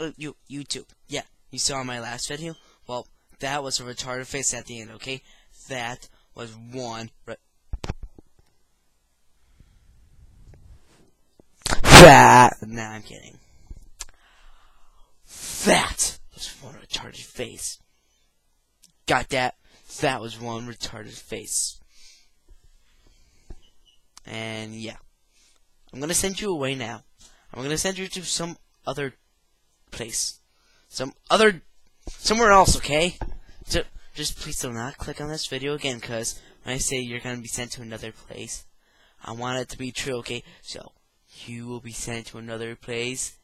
uh, you YouTube. Yeah, you saw my last video. Well, that was a retarded face at the end. Okay, that was one. That. Nah, I'm kidding. That was one retarded face. Got that? That was one retarded face. And yeah. I'm gonna send you away now. I'm gonna send you to some other place. Some other somewhere else, okay? So, just please do not click on this video again, cause when I say you're gonna be sent to another place, I want it to be true, okay? So, you will be sent to another place